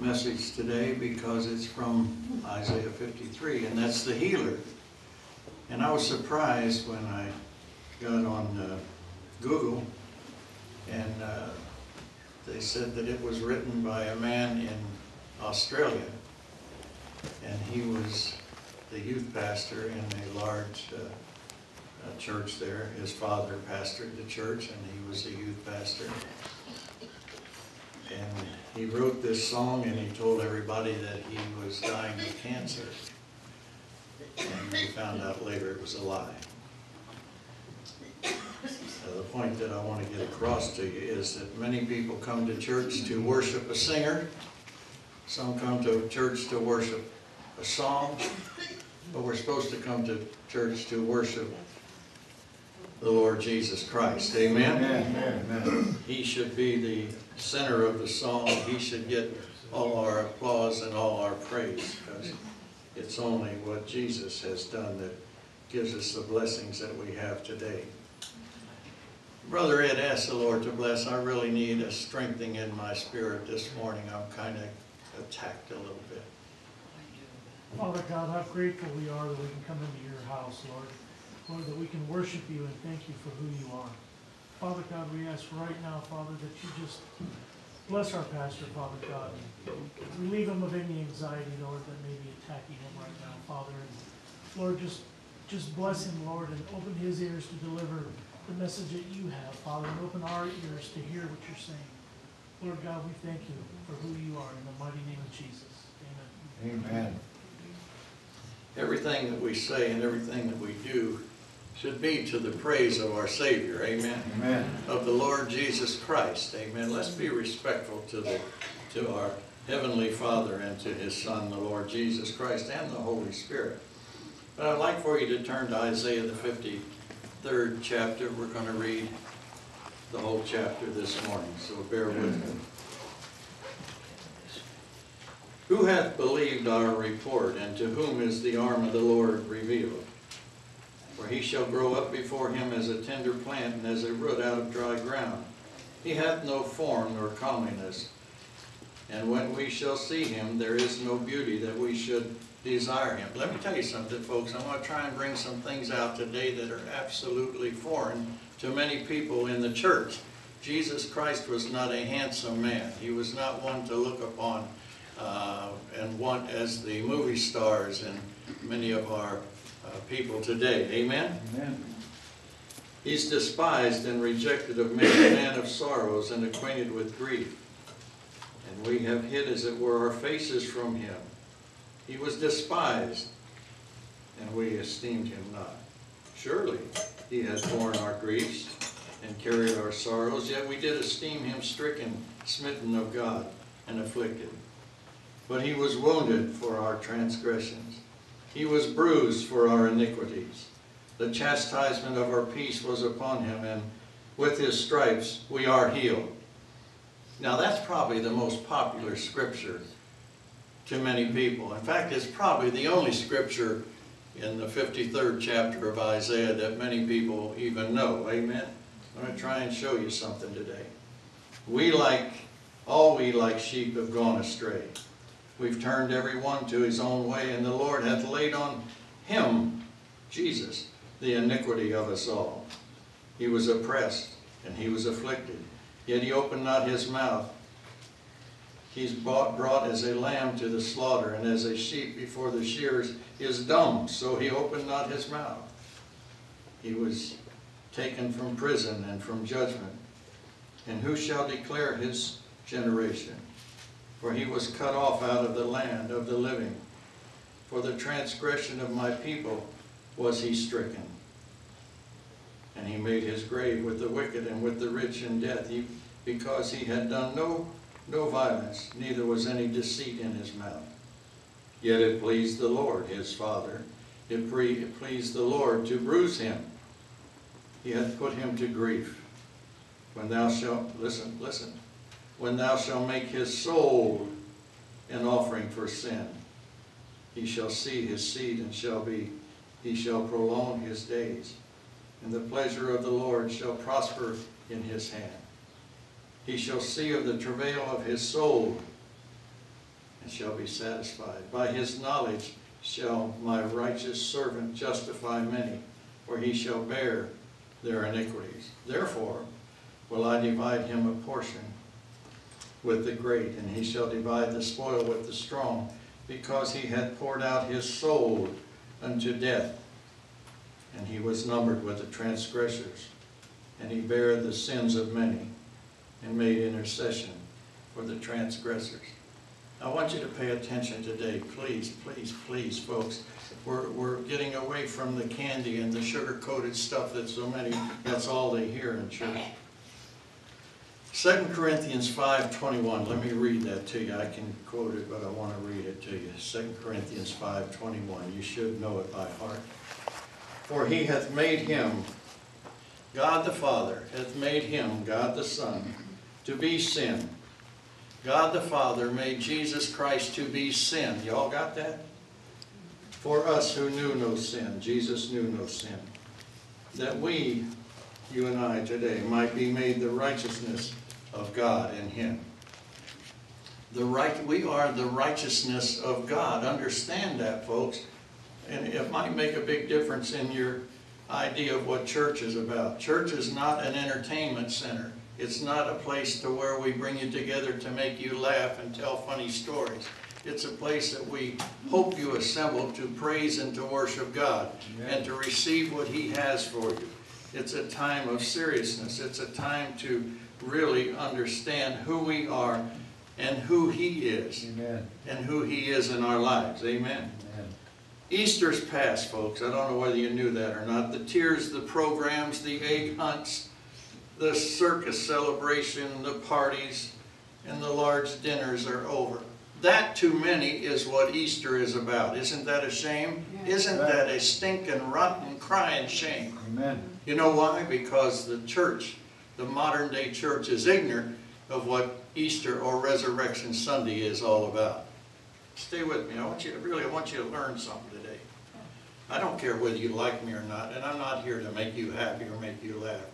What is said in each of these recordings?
message today because it's from Isaiah 53, and that's the healer. And I was surprised when I got on uh, Google, and uh, they said that it was written by a man in Australia. And he was the youth pastor in a large uh, church there. His father pastored the church, and he was a youth pastor. And he wrote this song, and he told everybody that he was dying of cancer. And we found out later it was a lie. Uh, The point that I want to get across to you is that many people come to church to worship a singer. Some come to church to worship a song. But we're supposed to come to church to worship the Lord Jesus Christ. Amen? Amen, amen. He should be the center of the song. He should get all our applause and all our praise because it's only what Jesus has done that gives us the blessings that we have today. Brother Ed asked the Lord to bless. I really need a strengthening in my spirit this morning. I'm kind of attacked a little bit. Father God, how grateful we are that we can come into your house, Lord. Lord, that we can worship you and thank you for who you are. Father God, we ask right now, Father, that you just bless our pastor, Father God. Relieve him of any anxiety, Lord, that may be attacking him right now, Father. And Lord, just, just bless him, Lord, and open his ears to deliver the message that you have, Father, and open our ears to hear what you're saying. Lord God, we thank you for who you are in the mighty name of Jesus. Amen. Amen. Everything that we say and everything that we do should be to the praise of our Savior. Amen. Amen. of the Lord Jesus Christ. Amen. Let's be respectful to the to our heavenly Father and to His Son, the Lord Jesus Christ, and the Holy Spirit. But I'd like for you to turn to Isaiah the fifty-third chapter. We're going to read the whole chapter this morning, so bear with me. Who hath believed our report, and to whom is the arm of the Lord revealed? For he shall grow up before him as a tender plant and as a root out of dry ground. He hath no form nor comeliness. And when we shall see him, there is no beauty that we should desire him. Let me tell you something, folks. I'm going to try and bring some things out today that are absolutely foreign to many people in the church. Jesus Christ was not a handsome man. He was not one to look upon uh, and want as the movie stars and many of our uh, people today. Amen? Amen. He's despised and rejected of men, a man of sorrows and acquainted with grief. And we have hid, as it were, our faces from him. He was despised, and we esteemed him not. Surely he has borne our griefs and carried our sorrows, yet we did esteem him stricken, smitten of God, and afflicted. But he was wounded for our transgressions. He was bruised for our iniquities. The chastisement of our peace was upon him, and with his stripes we are healed. Now that's probably the most popular scripture to many people. In fact, it's probably the only scripture in the 53rd chapter of Isaiah that many people even know. Amen? I'm going to try and show you something today. We like, all we like sheep have gone astray. We've turned every one to his own way, and the Lord hath laid on him, Jesus, the iniquity of us all. He was oppressed, and he was afflicted, yet he opened not his mouth. He's brought, brought as a lamb to the slaughter, and as a sheep before the shears is dumb, so he opened not his mouth. He was taken from prison and from judgment. And who shall declare his generation? For he was cut off out of the land of the living. For the transgression of my people was he stricken. And he made his grave with the wicked and with the rich in death, he, because he had done no, no violence, neither was any deceit in his mouth. Yet it pleased the Lord his Father, it, it pleased the Lord to bruise him. He hath put him to grief. When thou shalt, listen, listen, when thou shalt make his soul an offering for sin, he shall see his seed and shall be, he shall prolong his days. And the pleasure of the Lord shall prosper in his hand. He shall see of the travail of his soul, and shall be satisfied. By his knowledge shall my righteous servant justify many, for he shall bear their iniquities. Therefore will I divide him a portion with the great, and he shall divide the spoil with the strong, because he had poured out his soul unto death, and he was numbered with the transgressors, and he bare the sins of many, and made intercession for the transgressors. I want you to pay attention today, please, please, please, folks. We're, we're getting away from the candy and the sugar-coated stuff that so many, that's all they hear in church. Second Corinthians five twenty-one, let me read that to you. I can quote it, but I want to read it to you. 2 Corinthians five twenty-one, you should know it by heart. For he hath made him, God the Father hath made him, God the Son, to be sin. God the Father made Jesus Christ to be sin. Y'all got that? For us who knew no sin, Jesus knew no sin. That we, you and I today, might be made the righteousness of God in him. The right, we are the righteousness of God. Understand that, folks. And it might make a big difference in your idea of what church is about. Church is not an entertainment center. It's not a place to where we bring you together to make you laugh and tell funny stories. It's a place that we hope you assemble to praise and to worship God and to receive what He has for you. It's a time of seriousness. It's a time to really understand who we are and who He is Amen. and who He is in our lives. Amen. Amen. Easter's past, folks. I don't know whether you knew that or not. The tears, the programs, the egg hunts, the circus celebration, the parties, and the large dinners are over. That to many is what Easter is about. Isn't that a shame? Isn't that a stinking, rotten, crying shame? Amen. You know why? Because the church, the modern day church is ignorant of what Easter or Resurrection Sunday is all about. Stay with me. I want you to really, I want you to learn something today. I don't care whether you like me or not, and I'm not here to make you happy or make you laugh.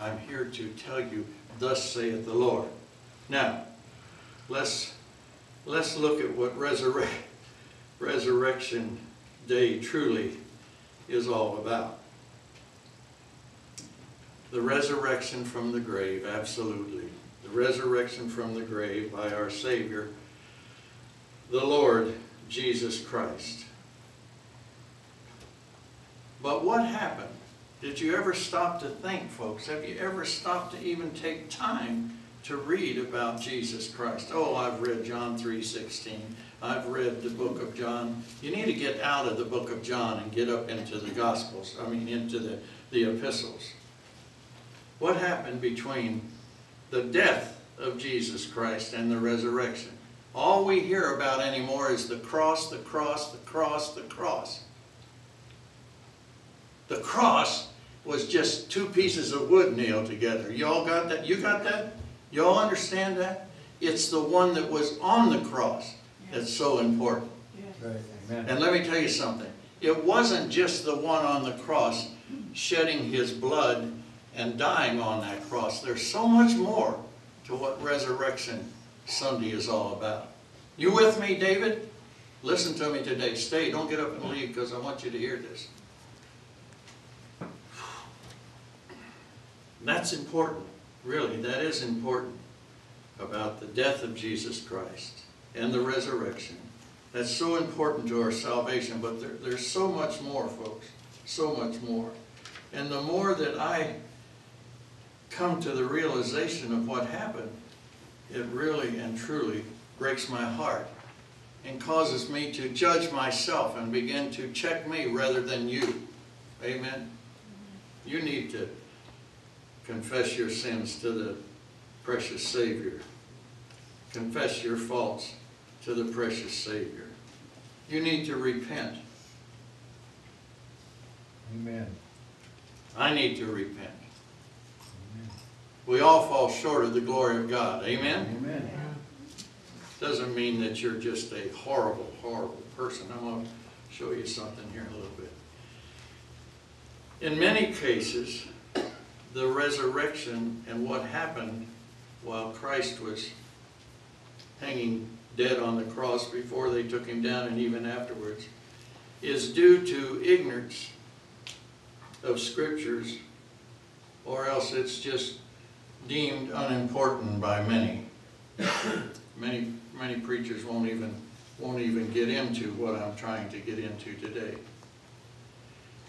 I'm here to tell you, thus saith the Lord. Now, let's, let's look at what resurre- Resurrection Day truly is all about. The resurrection from the grave, absolutely. The resurrection from the grave by our Savior, the Lord Jesus Christ. But what happened? Did you ever stop to think, folks? Have you ever stopped to even take time to read about Jesus Christ? Oh, I've read John 3.16. I've read the book of John. You need to get out of the book of John and get up into the Gospels, I mean into the, the epistles. What happened between the death of Jesus Christ and the resurrection? All we hear about anymore is the cross, the cross, the cross, the cross. The cross was just two pieces of wood nailed together. Y'all got that? You got that? Y'all understand that? It's the one that was on the cross that's so important. Right. And let me tell you something. It wasn't just the one on the cross shedding his blood and dying on that cross. There's so much more to what Resurrection Sunday is all about. You with me, David? Listen to me today. Stay. Don't get up and leave because I want you to hear this. That's important. Really, that is important about the death of Jesus Christ and the resurrection. That's so important to our salvation, but there, there's so much more, folks. So much more. And the more that I come to the realization of what happened, it really and truly breaks my heart and causes me to judge myself and begin to check me rather than you. Amen? You need to confess your sins to the precious Savior. Confess your faults to the precious Savior. You need to repent. Amen. I need to repent. We all fall short of the glory of God. Amen? Amen. Doesn't mean that you're just a horrible, horrible person. I'm going to show you something here in a little bit. In many cases, the resurrection and what happened while Christ was hanging dead on the cross before they took him down and even afterwards, is due to ignorance of scriptures, or else it's just deemed unimportant by many. Many, many preachers won't even, won't even get into what I'm trying to get into today.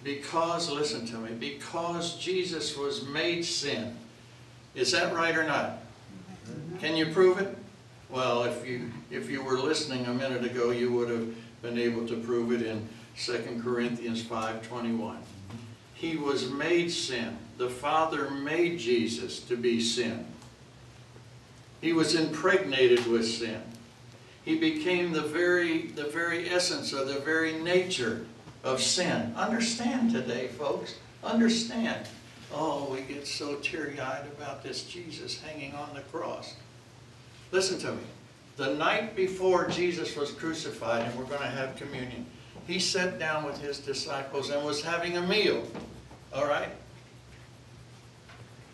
Because, listen to me, because Jesus was made sin. Is that right or not? Can you prove it? Well, if you, if you were listening a minute ago, you would have been able to prove it in 2 Corinthians 5.21. He was made sin. The Father made Jesus to be sin. He was impregnated with sin. He became the very, the very essence or the very nature of sin. Understand today, folks. Understand. Oh, we get so teary-eyed about this Jesus hanging on the cross. Listen to me. The night before Jesus was crucified, and we're going to have communion, he sat down with his disciples and was having a meal. All right?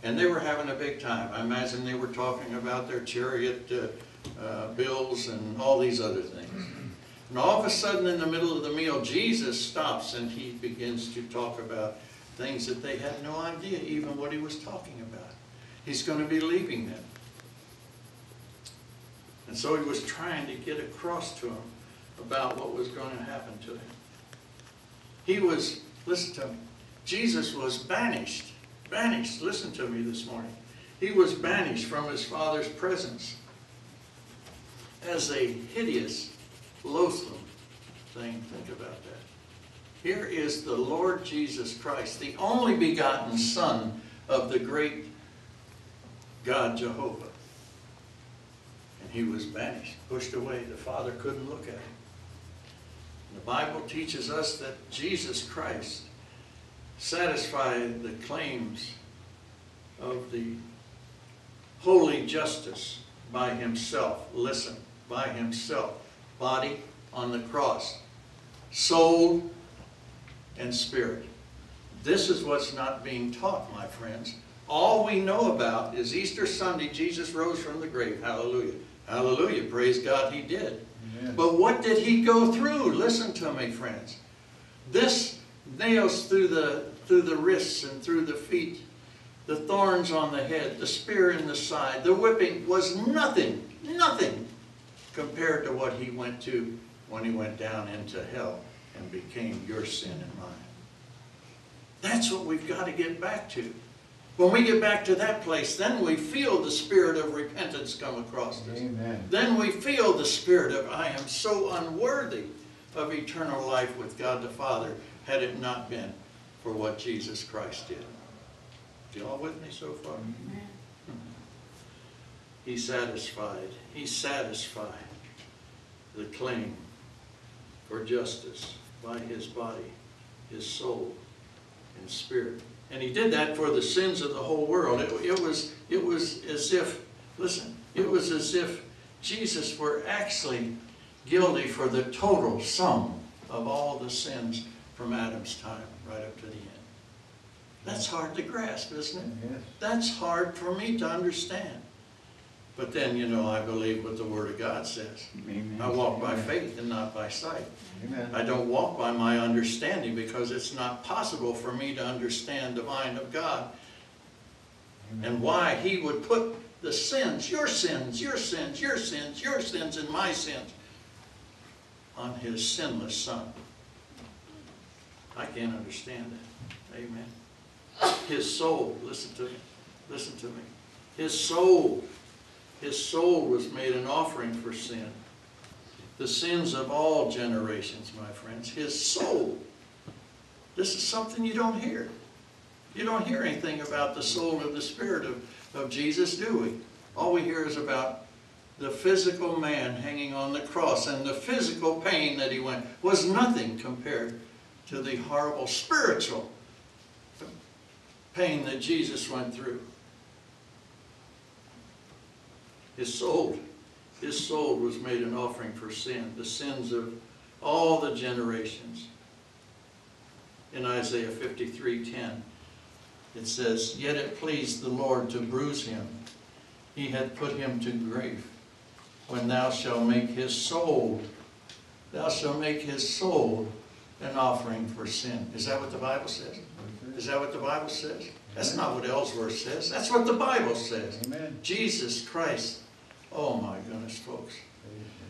And they were having a big time. I imagine they were talking about their chariot uh, uh, bills and all these other things. And all of a sudden, in the middle of the meal, Jesus stops and he begins to talk about things that they had no idea even what he was talking about. He's going to be leaving them. And so he was trying to get across to them about what was going to happen to him. He was, listen to me, Jesus was banished. Banished, listen to me this morning. He was banished from his Father's presence as a hideous, loathsome thing. Think about that. Here is the Lord Jesus Christ, the only begotten Son of the great God Jehovah. And he was banished, pushed away. The Father couldn't look at him. The Bible teaches us that Jesus Christ satisfied the claims of the holy justice by himself. Listen, by himself. Body on the cross. Soul and spirit. This is what's not being taught, my friends. All we know about is Easter Sunday, Jesus rose from the grave. Hallelujah. Hallelujah. Praise God, he did. Amen. But what did he go through? Listen to me, friends. This nails through the, through the wrists and through the feet, the thorns on the head, the spear in the side, the whipping was nothing, nothing compared to what he went to when he went down into hell and became your sin and mine. That's what we've got to get back to. When we get back to that place, then we feel the spirit of repentance come across us. Amen. Then we feel the spirit of, I am so unworthy of eternal life with God the Father, had it not been for what Jesus Christ did. You all with me so far? Mm-hmm. He satisfied, he satisfied the claim for justice by his body, his soul, and spirit. And he did that for the sins of the whole world. It, it, was, it was as if, listen, it was as if Jesus were actually guilty for the total sum of all the sins from Adam's time right up to the end. That's hard to grasp, isn't it? Yes. That's hard for me to understand. But then, you know, I believe what the Word of God says. I walk by faith and not by sight. Amen. I don't walk by my understanding because it's not possible for me to understand the mind of God and why He would put the sins, your sins, your sins, your sins, your sins, and my sins on His sinless Son. I can't understand that. Amen. His soul, listen to me, listen to me. His soul, His soul was made an offering for sin the sins of all generations, my friends. His soul. This is something you don't hear. You don't hear anything about the soul or the spirit of, of Jesus, do we? All we hear is about the physical man hanging on the cross and the physical pain that he went was nothing compared to the horrible spiritual pain that Jesus went through. His soul his soul was made an offering for sin, the sins of all the generations. In Isaiah 53:10, it says, Yet it pleased the Lord to bruise him. He had put him to grief. when thou shalt make his soul, thou shalt make his soul an offering for sin. Is that what the Bible says? Is that what the Bible says? That's not what Ellsworth says. That's what the Bible says. Amen. Jesus Christ, oh my goodness, folks,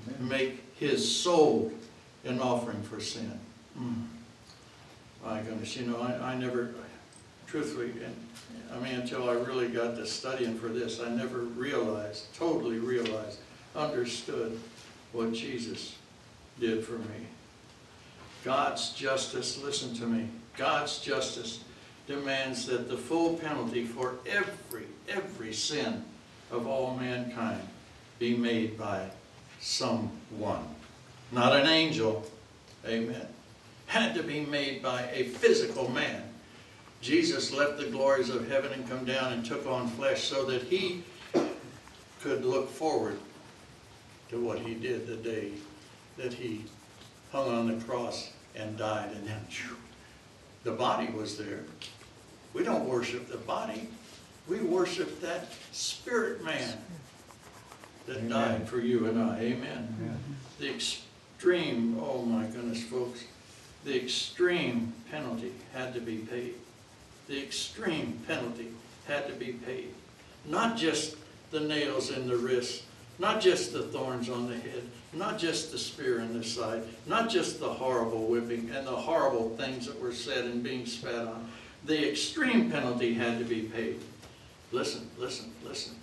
Amen. make his soul an offering for sin. Mm. My goodness, you know, I, I never, truthfully, and, I mean, until I really got to studying for this, I never realized, totally realized, understood what Jesus did for me. God's justice, listen to me, God's justice demands that the full penalty for every, every sin of all mankind be made by someone. Not an angel, amen. Had to be made by a physical man. Jesus left the glories of heaven and come down and took on flesh so that he could look forward to what he did the day that he hung on the cross and died. And then phew, the body was there. We don't worship the body. We worship that spirit man that Amen. died for you and I. Amen. Amen. The extreme, oh my goodness, folks, the extreme penalty had to be paid. The extreme penalty had to be paid. Not just the nails in the wrist, not just the thorns on the head, not just the spear in the side, not just the horrible whipping and the horrible things that were said and being spat on. The extreme penalty had to be paid. Listen, listen, listen.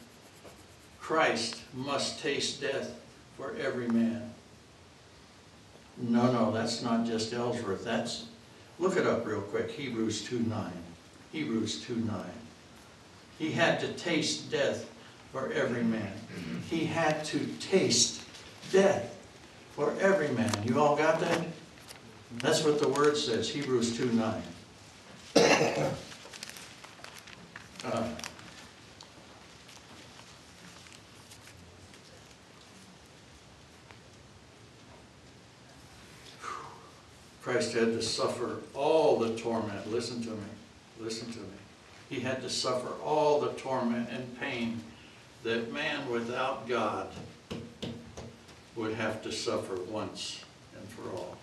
Christ must taste death for every man. No, no, that's not just Ellsworth, that's, look it up real quick, Hebrews 2 9. Hebrews 2 9. He had to taste death for every man. He had to taste death for every man. You all got that? That's what the word says, Hebrews 2 9. Uh, Christ had to suffer all the torment. Listen to me. Listen to me. He had to suffer all the torment and pain that man without God would have to suffer once and for all.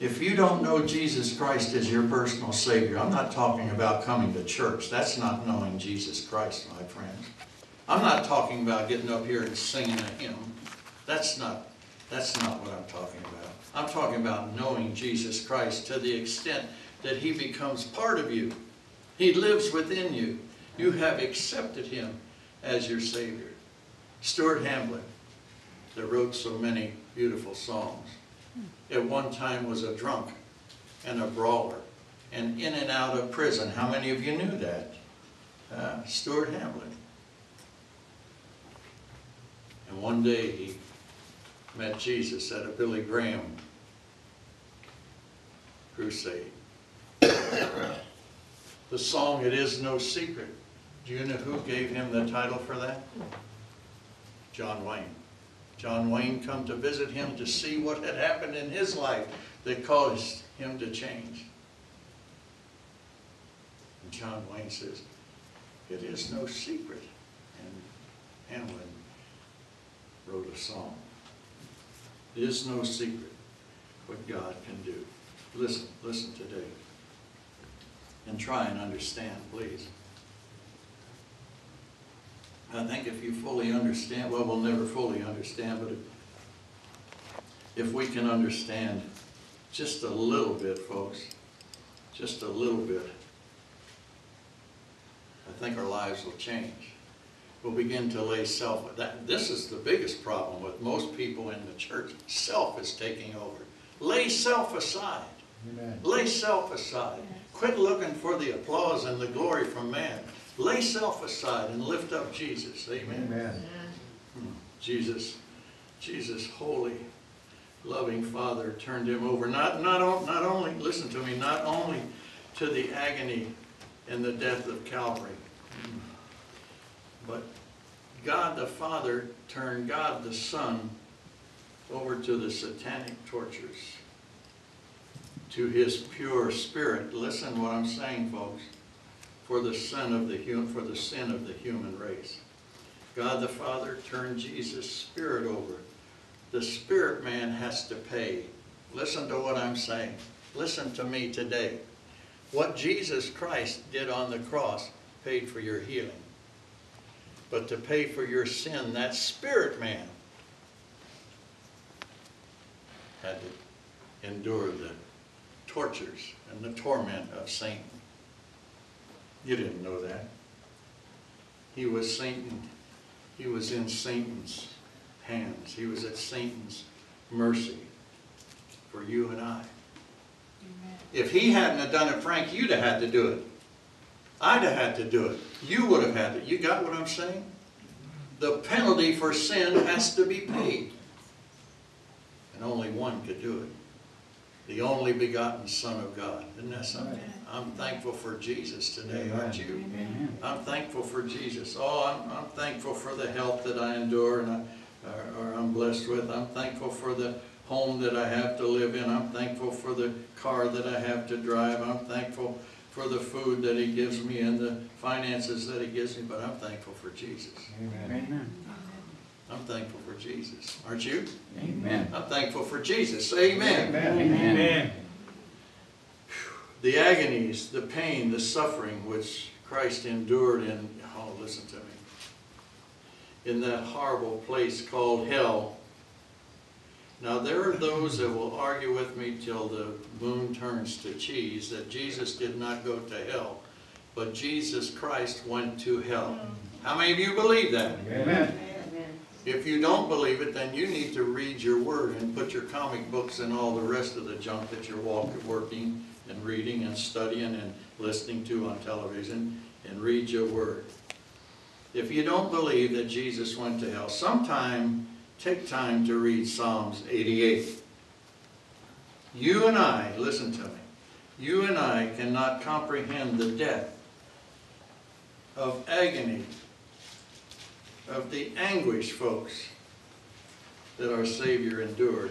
If you don't know Jesus Christ as your personal Savior, I'm not talking about coming to church. That's not knowing Jesus Christ, my friends. I'm not talking about getting up here and singing a hymn. That's not that's not what I'm talking about. I'm talking about knowing Jesus Christ to the extent that He becomes part of you. He lives within you. You have accepted Him as your Savior. Stuart Hamblen, that wrote so many beautiful songs, at one time was a drunk and a brawler and in and out of prison. How many of you knew that? Uh, Stuart Hamblen. And one day he met Jesus at a Billy Graham crusade. the song, It Is No Secret. Do you know who gave him the title for that? John Wayne. John Wayne come to visit him to see what had happened in his life that caused him to change. And John Wayne says, It is no secret. And Hamblen wrote a song. It is no secret what God can do. Listen, listen today. And try and understand, please. I think if you fully understand, well, we'll never fully understand, but if, if we can understand just a little bit, folks, just a little bit, I think our lives will change. We'll begin to lay self, that, this is the biggest problem with most people in the church. Self is taking over. Lay self aside. Amen. Lay self aside. Quit looking for the applause and the glory from man. Lay self aside and lift up Jesus. Amen. Amen. Hmm. Jesus, Jesus, holy, loving Father, turned him over. Not, not, not only, listen to me, not only to the agony and the death of Calvary, but God the Father turned God the Son over to the satanic tortures, to his pure spirit. Listen what I'm saying, folks. For the sin of the hu- for the sin of the human race. God the Father turned Jesus' spirit over. The spirit man has to pay. Listen to what I'm saying. Listen to me today. What Jesus Christ did on the cross paid for your healing. But to pay for your sin, that spirit man had to endure the tortures and the torment of Satan. You didn't know that. He was Satan. He was in Satan's hands. He was at Satan's mercy for you and I. If he hadn't have done it, Frank, you'd have had to do it. I'd have had to do it. You would have had to. You got what I'm saying? The penalty for sin has to be paid. And only one could do it. The only begotten Son of God. Isn't that something? I'm thankful for Jesus today, aren't you? Amen. I'm thankful for Jesus. Oh, I'm, I'm thankful for the health that I endure and I, or, or I'm blessed with. I'm thankful for the home that I have to live in. I'm thankful for the car that I have to drive. I'm thankful for the food that He gives me and the finances that He gives me, but I'm thankful for Jesus. Amen. Amen. I'm thankful for Jesus. Aren't you? Amen. I'm thankful for Jesus. Say amen. Amen. The agonies, the pain, the suffering which Christ endured in, oh, listen to me, in that horrible place called hell. Now, there are those that will argue with me till the moon turns to cheese that Jesus did not go to hell, but Jesus Christ went to hell. How many of you believe that? Amen. If you don't believe it, then you need to read your word and put your comic books and all the rest of the junk that you're walking, working and reading and studying and listening to on television and read your word. If you don't believe that Jesus went to hell, sometime take time to read Psalms 88. You and I, listen to me, you and I cannot comprehend the depth of agony of the anguish, folks, that our Savior endured,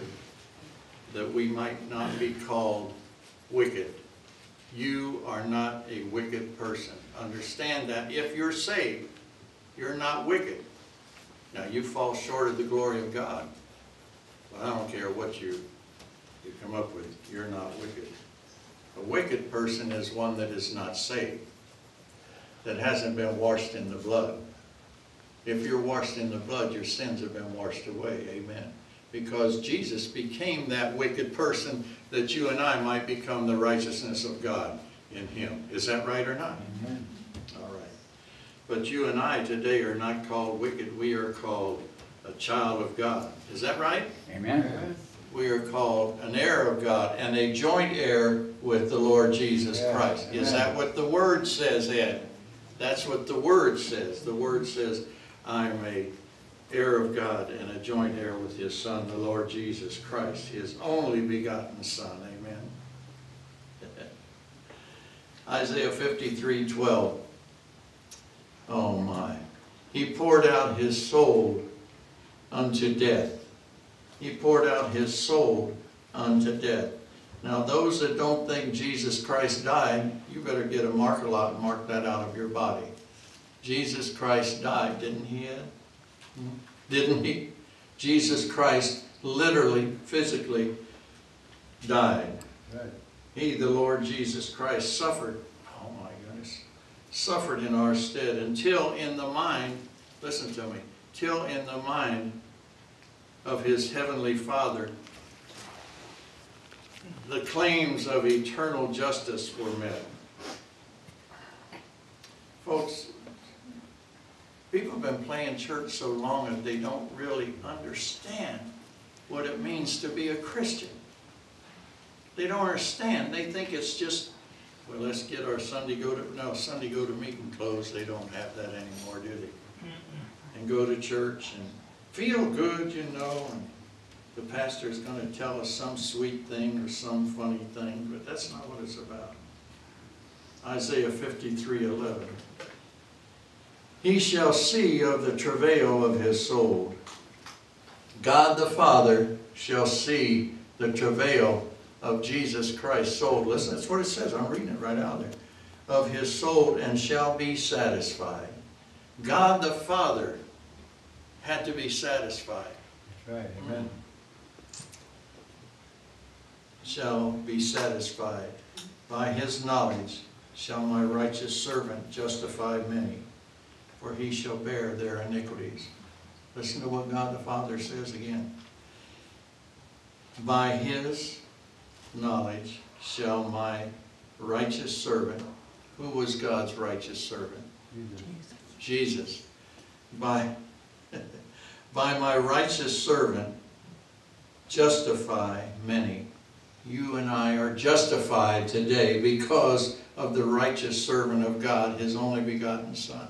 that we might not be called wicked. You are not a wicked person. Understand that. If you're saved, you're not wicked. Now, you fall short of the glory of God, but I don't care what you, you come up with, you're not wicked. A wicked person is one that is not saved, that hasn't been washed in the blood. If you're washed in the blood, your sins have been washed away. Amen. Because Jesus became that wicked person that you and I might become the righteousness of God in him. Is that right or not? Amen. All right. But you and I today are not called wicked. We are called a child of God. Is that right? Amen. We are called an heir of God and a joint heir with the Lord Jesus Yeah, Christ. Is that what the Word says, Ed? That's what the Word says. The Word says, I'm a heir of God and a joint heir with His Son, the Lord Jesus Christ, His only begotten Son. Amen. Isaiah 53, 12. Oh my. He poured out His soul unto death. He poured out his soul unto death. Now, those that don't think Jesus Christ died, you better get a marker lot and mark that out of your body. Jesus Christ died, didn't he? Didn't he? Jesus Christ literally, physically died. Right. He, the Lord Jesus Christ, suffered, oh my goodness, suffered in our stead until in the mind, listen to me, till in the mind of his heavenly Father, the claims of eternal justice were met. Folks, people have been playing church so long that they don't really understand what it means to be a Christian. They don't understand. They think it's just, well, let's get our Sunday go to, no, Sunday go to meeting clothes. They don't have that anymore, do they? And go to church and feel good, you know, and the pastor is going to tell us some sweet thing or some funny thing, but that's not what it's about. Isaiah 53, 11. He shall see of the travail of his soul. God the Father shall see the travail of Jesus Christ's soul. Listen, that's what it says. I'm reading it right out there. Of his soul and shall be satisfied. God the Father had to be satisfied. That's right, amen. shall be satisfied. By his knowledge shall my righteous servant justify many, for he shall bear their iniquities. Listen to what God the Father says again. By his knowledge shall my righteous servant, who was God's righteous servant? Jesus. Jesus. By, by my righteous servant justify many. You and I are justified today because of the righteous servant of God, his only begotten Son.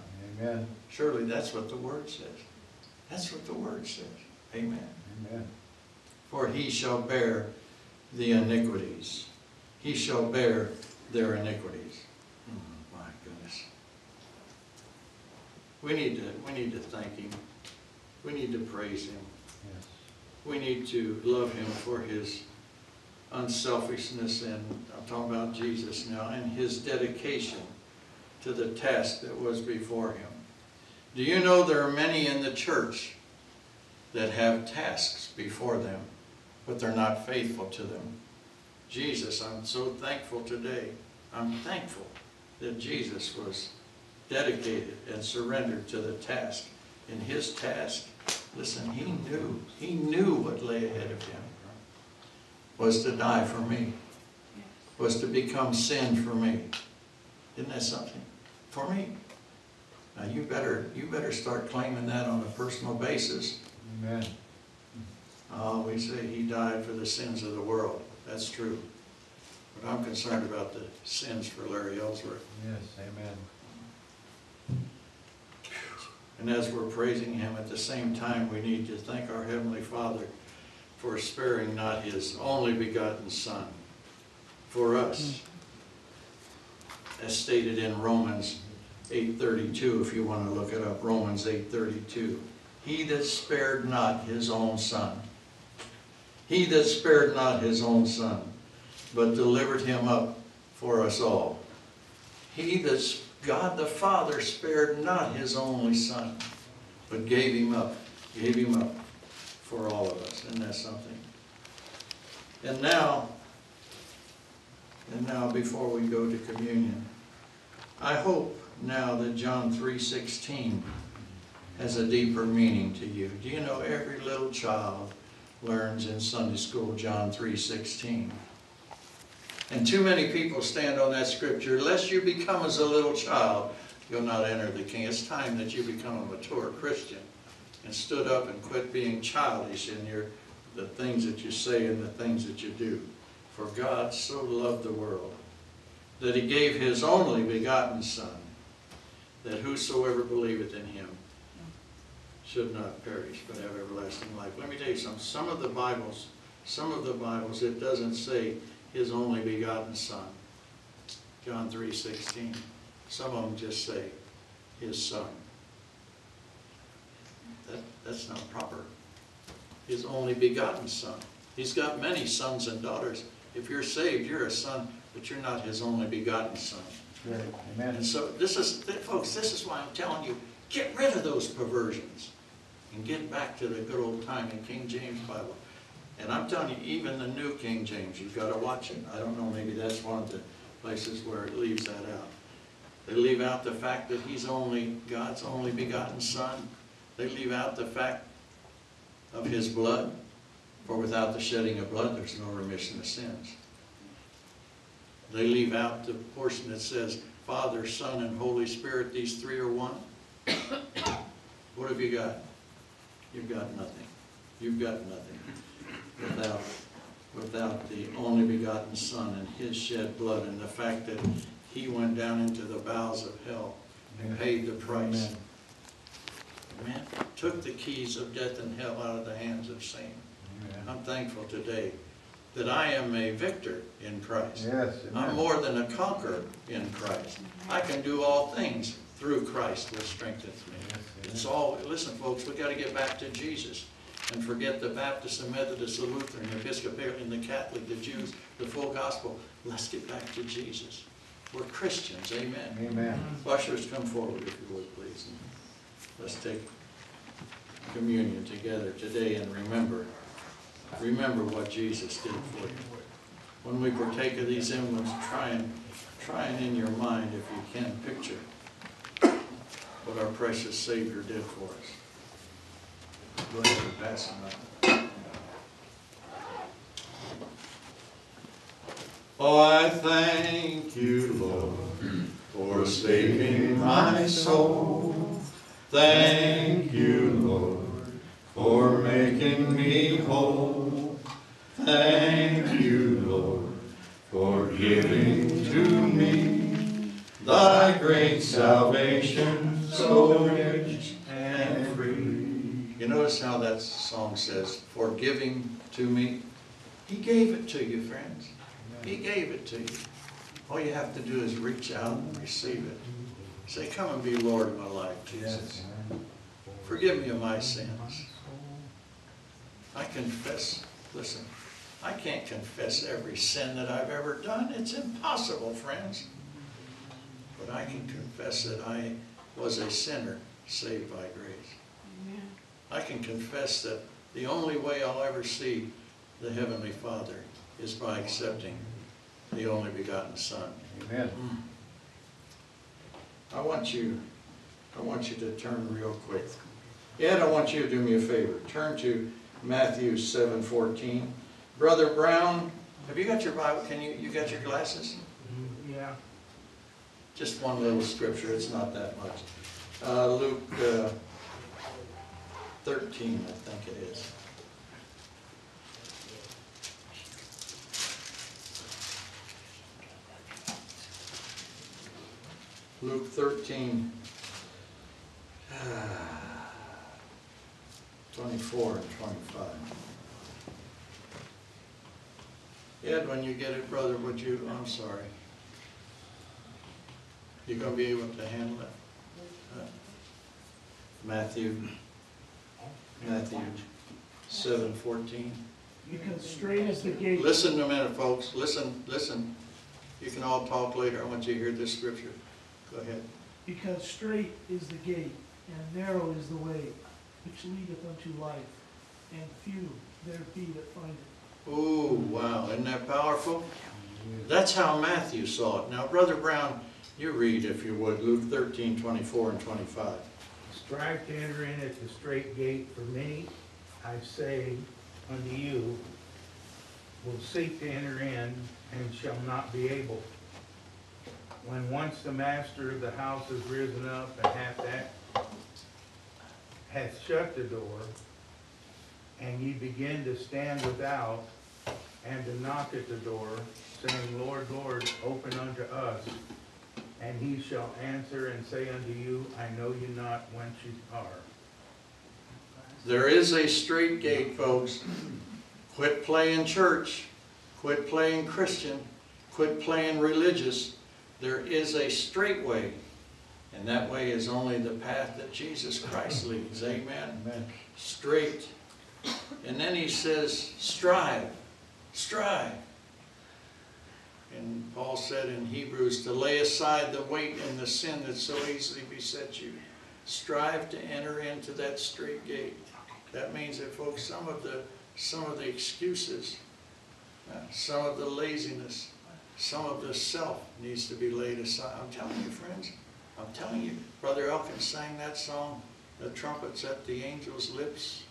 Surely that's what the Word says. That's what the Word says. Amen. amen. For he shall bear the iniquities. He shall bear their iniquities. Oh, my goodness. We need to, we need to thank him. We need to praise him. Yes. We need to love him for his unselfishness and, I'm talking about Jesus now, and his dedication to the task that was before him. Do you know there are many in the church that have tasks before them, but they're not faithful to them? Jesus, I'm so thankful today. I'm thankful that Jesus was dedicated and surrendered to the task. And his task, listen, he knew, he knew what lay ahead of him was to die for me, was to become sin for me. Isn't that something? For me. Now you better, you better start claiming that on a personal basis. Amen. Oh, we say he died for the sins of the world. That's true. But I'm concerned about the sins for Larry Ellsworth. Yes, amen. And as we're praising him, at the same time, we need to thank our Heavenly Father for sparing not his only begotten Son for us. As stated in Romans 8.32, if you want to look it up, Romans 8.32. He that spared not his own Son. He that spared not his own Son, but delivered him up for us all. He that's, God the Father spared not his only Son, but gave him up, gave him up for all of us. Isn't that something? And now, and now before we go to communion, I hope now that John 3.16 has a deeper meaning to you. Do you know every little child learns in Sunday school John 3.16? And too many people stand on that scripture, lest you become as a little child, you'll not enter the king. It's time that you become a mature Christian and stood up and quit being childish in your, the things that you say and the things that you do. For God so loved the world that he gave his only begotten Son, that whosoever believeth in him should not perish, but have everlasting life. Let me tell you something, some of the Bibles, some of the Bibles, it doesn't say his only begotten Son. John 3.16. Some of them just say his Son. That, that's not proper. His only begotten Son. He's got many sons and daughters. If you're saved, you're a son, but you're not his only begotten Son. Amen. And so this is, folks, this is why I'm telling you, get rid of those perversions and get back to the good old time in King James Bible. And I'm telling you, even the New King James, you've got to watch it. I don't know, maybe that's one of the places where it leaves that out. They leave out the fact that he's only, God's only begotten Son. They leave out the fact of his blood, for without the shedding of blood, there's no remission of sins. They leave out the portion that says, Father, Son, and Holy Spirit, these three are one. What have you got? You've got nothing. You've got nothing without, without the only begotten Son and His shed blood and the fact that He went down into the bowels of hell and paid the price. Amen. Amen. Took the keys of death and hell out of the hands of Satan. Amen. I'm thankful today that I am a victor in Christ. Yes, I'm more than a conqueror in Christ. I can do all things through Christ which strengthens me. Yes, It's all, listen folks, we've gotta get back to Jesus and forget the Baptist, the Methodist, the Lutheran, the Episcopalian, the Catholic, the Jews, the full gospel. Let's get back to Jesus. We're Christians, amen. Amen. Ushers, come forward if you would, please. Let's take communion together today and remember, remember what Jesus did for you. When we partake of these emblems, try and, try and in your mind, if you can, picture what our precious Savior did for us. Go ahead and pass them out. Oh, I thank you, Lord, for saving my soul. Thank you, Lord, for making me whole. Thank you, Lord, for giving to me thy great salvation, so rich and free. You notice how that song says, for giving to me? He gave it to you, friends. He gave it to you. All you have to do is reach out and receive it. Say, come and be Lord of my life, Jesus. Forgive me of my sins. I confess, listen, I can't confess every sin that I've ever done. It's impossible, friends. But I can confess that I was a sinner saved by grace. Amen. I can confess that the only way I'll ever see the Heavenly Father is by accepting the only begotten Son. Amen. I want you, I want you to turn real quick. Ed, I want you to do me a favor. Turn to Matthew seven fourteen. Brother Brown, have you got your Bible? Can you, you got your glasses? Yeah. Just one little scripture, it's not that much. Uh, Luke, uh, thirteen, I think it is. Luke 13, 24 and twenty-five. Ed, when you get it, brother, would you, I'm sorry. You're gonna be able to handle it? Uh, Matthew, Matthew seven fourteen. Because straight is the gate. Listen a minute, folks, listen, listen. You can all talk later, I want you to hear this scripture. Go ahead. Because straight is the gate, and narrow is the way, which leadeth unto life, and few there be that find it. Ooh, wow, isn't that powerful? That's how Matthew saw it. Now, Brother Brown, you read, if you would, Luke thirteen, twenty-four and twenty-five. Strive to enter in at the straight gate, for many, I say unto you, will seek to enter in and shall not be able. When once the master of the house is risen up and hath that, hath shut the door, and ye begin to stand without, and to knock at the door, saying, Lord, Lord, open unto us. And he shall answer and say unto you, I know you not whence you are. There is a straight gate, folks. Quit playing church. Quit playing Christian. Quit playing religious. There is a straight way. And that way is only the path that Jesus Christ leads. Amen? Amen. Straight. And then he says, strive. Strive. And Paul said in Hebrews to lay aside the weight and the sin that so easily besets you. Strive to enter into that straight gate. That means that folks, some of the, some of the excuses, uh, some of the laziness, some of the self needs to be laid aside. I'm telling you, friends, I'm telling you, Brother Elkins sang that song, The Trumpets at the Angel's Lips.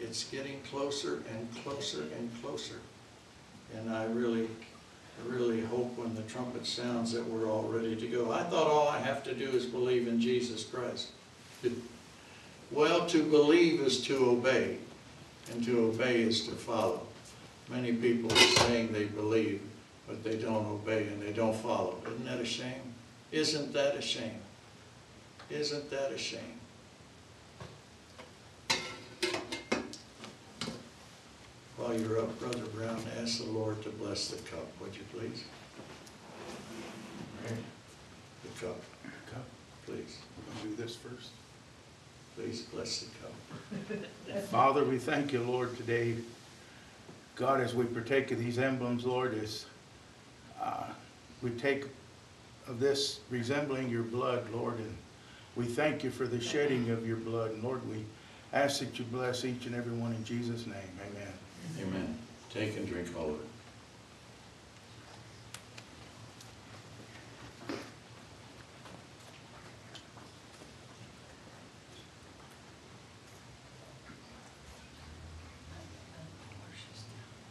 It's getting closer and closer and closer. And I really, really hope when the trumpet sounds that we're all ready to go. I thought all I have to do is believe in Jesus Christ. Well, to believe is to obey, and to obey is to follow. Many people are saying they believe, but they don't obey and they don't follow. Isn't that a shame? Isn't that a shame? Isn't that a shame? While you're up, Brother Brown, ask the Lord to bless the cup, would you please? The cup, Cup. please. Do this first. Please bless the cup. Father, we thank you, Lord, today. God, as we partake of these emblems, Lord, as uh, we take of this resembling your blood, Lord, and we thank you for the shedding of your blood. And Lord, we ask that you bless each and every one in Jesus' name, amen. Amen. Take and drink all of it.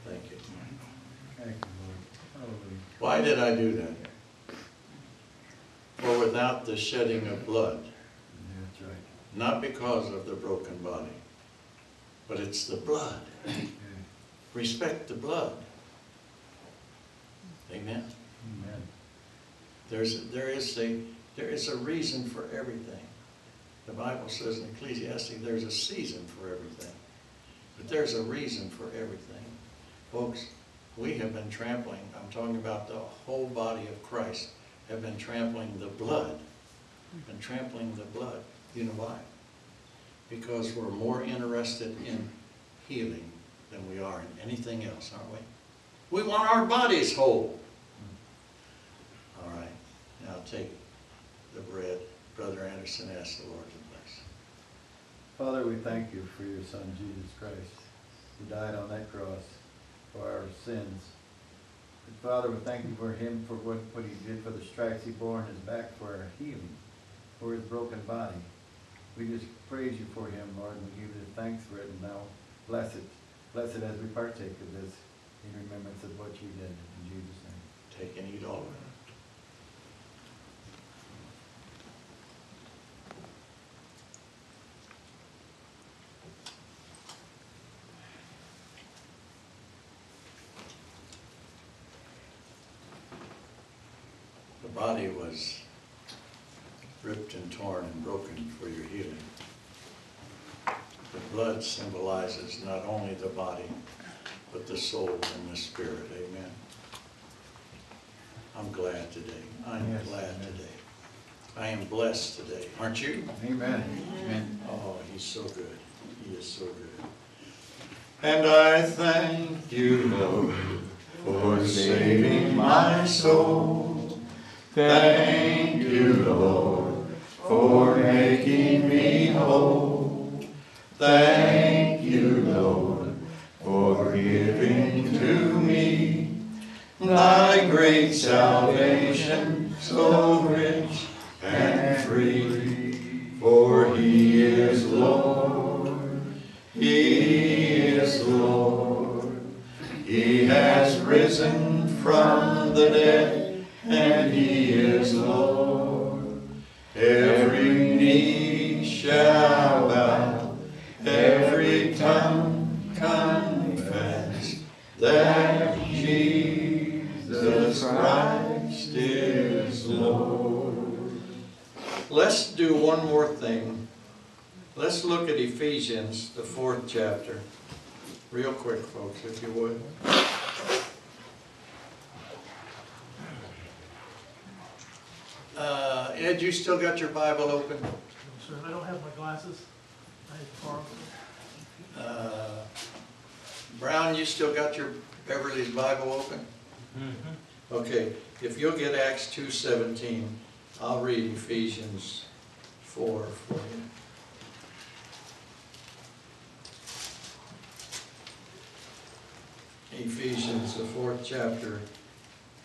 Thank you. Thank you, Lord. Why did I do that? For without the shedding of blood, not because of the broken body, but it's the blood. Respect the blood. Amen. Amen. There's, there is a, there is a reason for everything. The Bible says in Ecclesiastes, there's a season for everything. But there's a reason for everything. Folks, we have been trampling, I'm talking about the whole body of Christ, have been trampling the blood. Been trampling the blood. You know why? Because we're more interested in healing than we are in anything else, aren't we? We want our bodies whole. All right, now take the bread. Brother Anderson asked the Lord to bless. Father, we thank you for your son, Jesus Christ, who died on that cross for our sins. And Father, we thank you for him, for what, what he did, for the stripes he bore on his back for our healing, for his broken body. We just praise you for him, Lord, and we give you thanks for it, and now bless it. Bless it as we partake of this in remembrance of what you did, in Jesus' name. Take and eat all of it. The body was ripped and torn and broken for your healing. The blood symbolizes not only the body, but the soul and the spirit. Amen. I'm glad today. I'm Yes, glad amen. today. I am blessed today. Aren't you? Amen. Amen. Oh, he's so good. He is so good. And I thank you, Lord, for saving my soul. Thank you, Lord, for making me whole. Thank you, Lord, for giving to me thy great salvation, so rich and free. For he is Lord, he is Lord. He has risen from the dead, and he is Lord. Every knee shall bow, tongue confess that Jesus Christ is Lord. Let's do one more thing. Let's look at Ephesians, the fourth chapter. Real quick, folks, if you would. Uh, Ed, you still got your Bible open? I don't have my glasses. I had to borrow them. Uh, Brown, you still got your Beverly's Bible open? Okay, if you'll get Acts two seventeen, I'll read Ephesians four for you. Ephesians, the fourth chapter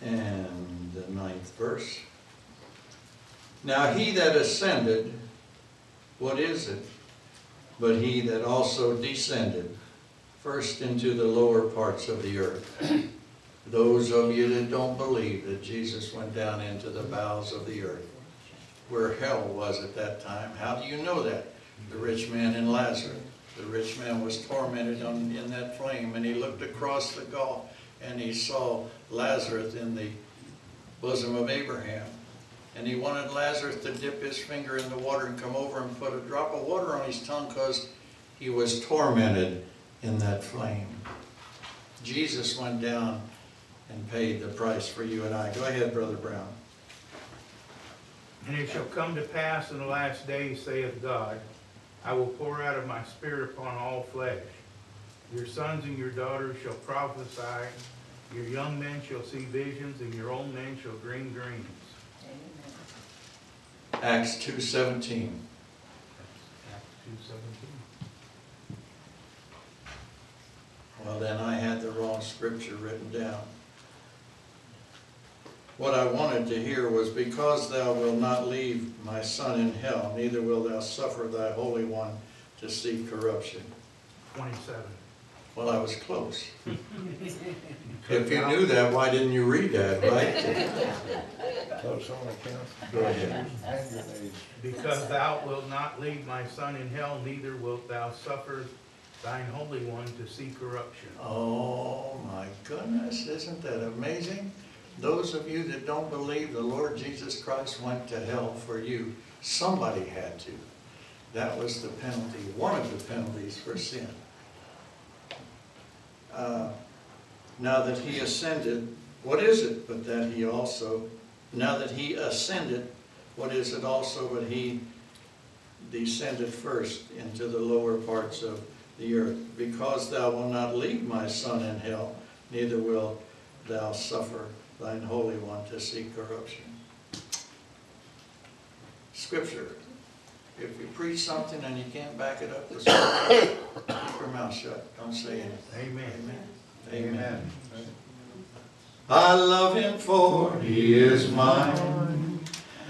and the ninth verse. Now he that ascended, what is it? But he that also descended first into the lower parts of the earth. Those of you that don't believe that Jesus went down into the bowels of the earth, where hell was at that time, how do you know that? The rich man and Lazarus. The rich man was tormented on, in that flame, and he looked across the gulf, and he saw Lazarus in the bosom of Abraham. And he wanted Lazarus to dip his finger in the water and come over and put a drop of water on his tongue because he was tormented in that flame. Jesus went down and paid the price for you and I. Go ahead, Brother Brown. And it shall come to pass in the last days, saith God, I will pour out of my spirit upon all flesh. Your sons and your daughters shall prophesy, your young men shall see visions, and your old men shall dream dreams. Acts 2.17. Well, then I had the wrong scripture written down. What I wanted to hear was, Because thou wilt not leave my son in hell, neither wilt thou suffer thy Holy One to see corruption. 27. Well, I was close. If you knew that, why didn't you read that, right? Close on account. Go ahead. Hand grenades. Because thou wilt not leave my son in hell, neither wilt thou suffer thine Holy One to see corruption. Oh, my goodness, isn't that amazing? Those of you that don't believe the Lord Jesus Christ went to hell for you, somebody had to. That was the penalty, one of the penalties for sin. Uh, Now that he ascended, what is it but that he also, now that he ascended, what is it also but he descended first into the lower parts of the earth? Because thou wilt not leave my son in hell, neither wilt thou suffer thine Holy One to see corruption. Scripture, if you preach something and you can't back it up keep your mouth shut, don't say anything. Amen. Amen. amen. I love him for he is mine.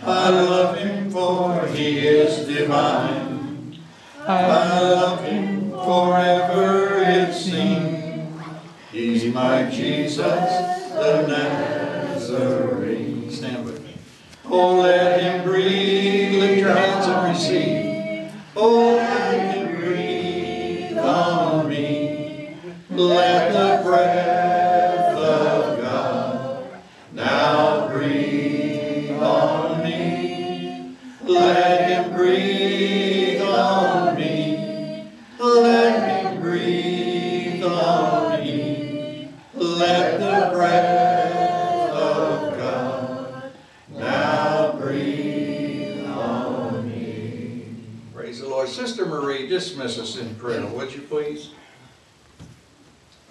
I love him for he is divine. I love him forever it seems. He's my Jesus, the Nazarene. Stand with me. Oh, let him breathe, hands and receive. Oh, let him breathe on me. Let the breath dismiss us in prayer, would you please?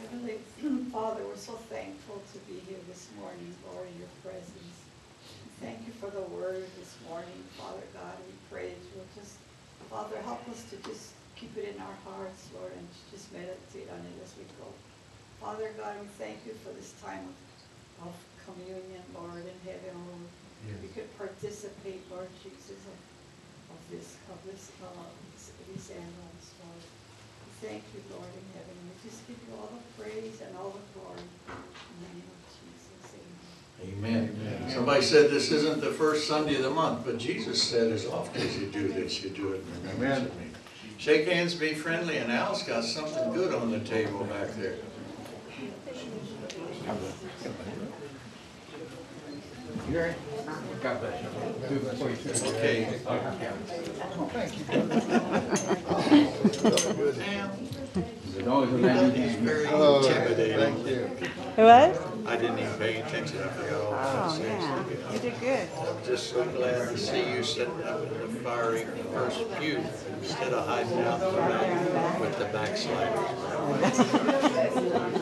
Heavenly Father, we're so thankful to be here this morning, Lord, in your presence. Thank you for the word this morning, Father God. We pray that you'll just, Father, help us to just keep it in our hearts, Lord, and to just meditate on it as we go. Father God, we thank you for this time of of communion, Lord, in heaven, Lord. We could participate, Lord Jesus, of, of this, of this, uh, these- these animals, Lord. Thank you, Lord, in heaven. We just give you all the praise and all the glory. In the name of Jesus, amen. Amen. Somebody said this isn't the first Sunday of the month, but Jesus said as often as you do this, you do it in remembrance of me. Shake hands, be friendly, and Al's got something good on the table back there. God bless you. Do it for you. Okay. As long man He's very Oh, intimidating. Thank you. What? I didn't even pay attention, I forgot all Oh, yeah, you did good. I'm just so glad to see you sitting up in the fiery first pew instead of hiding out the back with the backsliders.